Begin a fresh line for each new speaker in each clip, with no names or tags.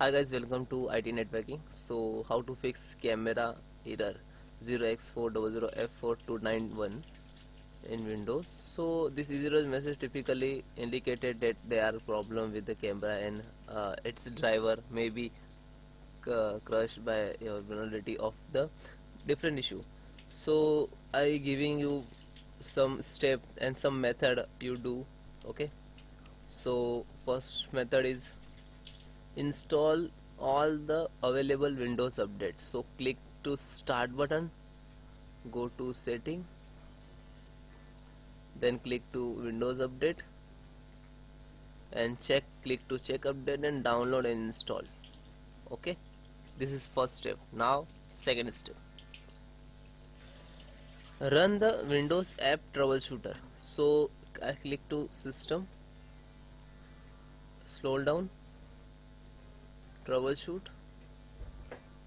Hi guys, welcome to IT networking. So, how to fix camera error 0x400F4291 in Windows. So, this error message typically indicated that there are problem with the camera and uh, its driver may be uh, crushed by your vulnerability of the different issue. So, I giving you some step and some method you do. Okay. So, first method is install all the available windows updates. So click to start button go to setting then click to windows update and check click to check update and download and install. Okay? This is first step. Now second step. Run the windows app troubleshooter. So I click to system scroll down troubleshoot.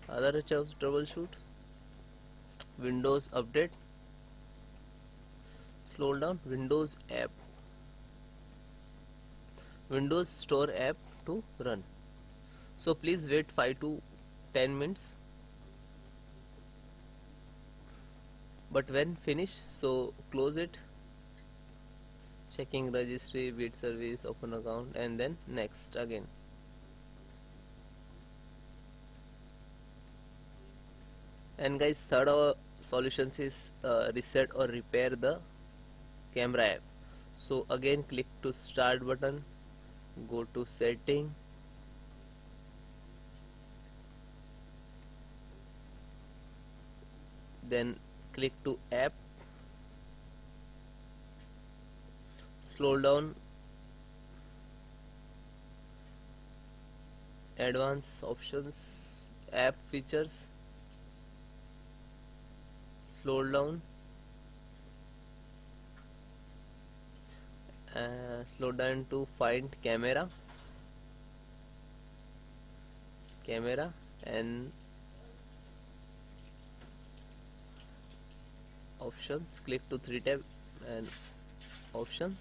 Other troubleshoot. Windows update. Scroll down. Windows app. Windows store app to run. So please wait 5 to 10 minutes. But when finish so close it. Checking registry bit service open account and then next again and guys third our solutions is uh, reset or repair the camera app so again click to start button go to setting then click to app scroll down advanced options app features slow down. Uh, slow down to find camera. Camera and options. Click to three tab and options.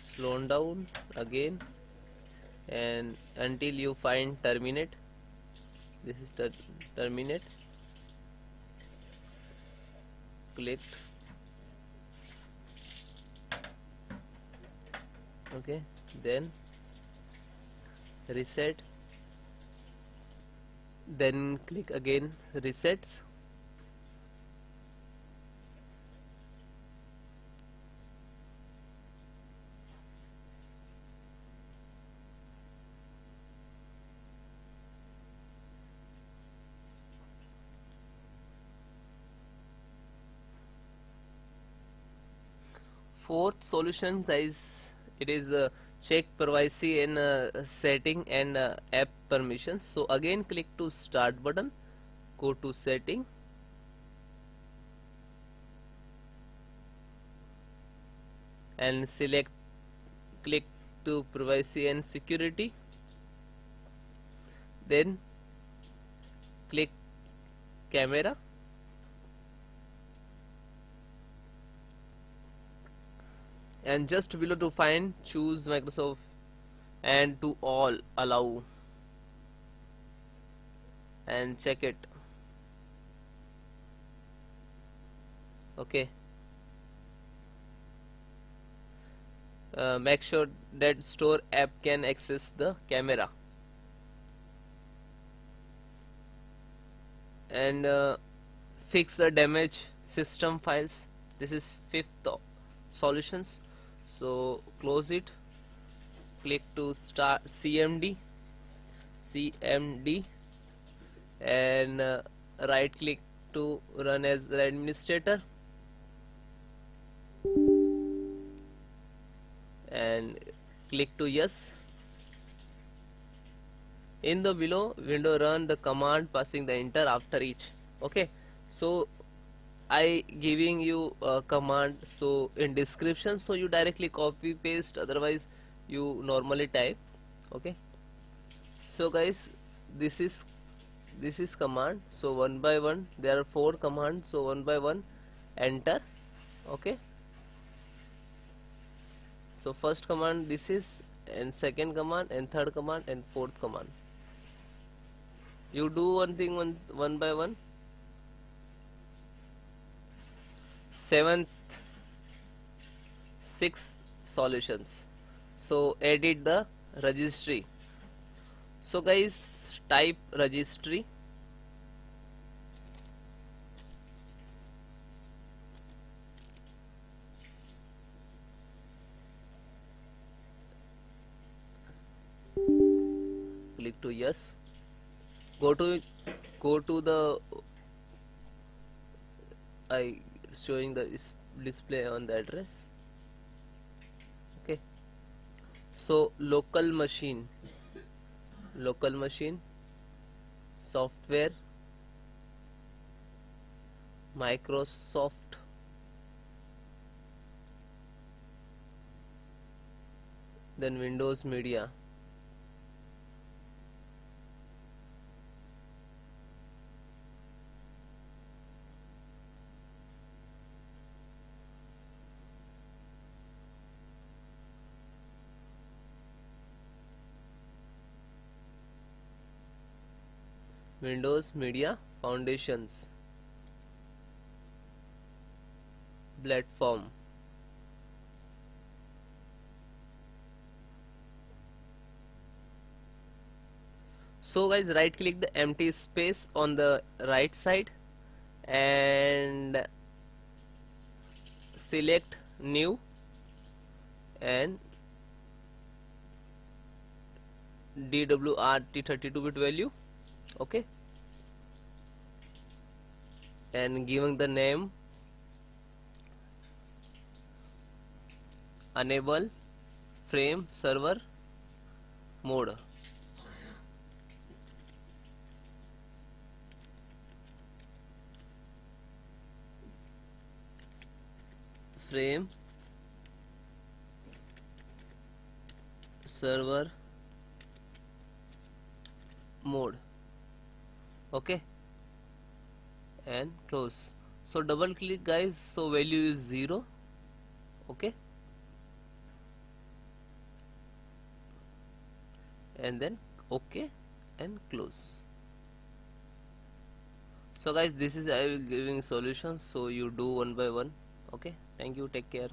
Slow down again and until you find terminate this is ter terminate click. Okay then reset. Then click again resets fourth solution guys it is uh, check privacy in uh, setting and uh, app permissions so again click to start button go to setting. And select click to privacy and security. Then click camera and just below to find choose Microsoft and to all allow and check it. Okay. Uh, make sure that store app can access the camera. And uh, fix the damage system files. This is fifth solutions so close it. Click to start cmd cmd and uh, right click to run as administrator. And click to yes. In the below window run the command passing the enter after each. Okay. So I giving you a command so in description so you directly copy paste otherwise you normally type okay? So guys this is this is command so one by one there are four commands so one by one enter okay? So first command this is and second command and third command and fourth command. You do one thing one one by one seventh six solutions. So edit the registry. So guys type registry. Click to yes. Go to go to the I showing the display on the address. Okay. So local machine. Local machine. Software. Microsoft. Then Windows Media Windows Media Foundations. Platform. So guys right click the empty space on the right side and select new and DWORD 32 bit value okay. And giving the name. Enable frame server mode. Frame server mode okay? And close. So double click guys. So value is 0 okay? And then okay. And close. So guys this is I will giving solutions so you do one by one. Okay? Thank you. Take care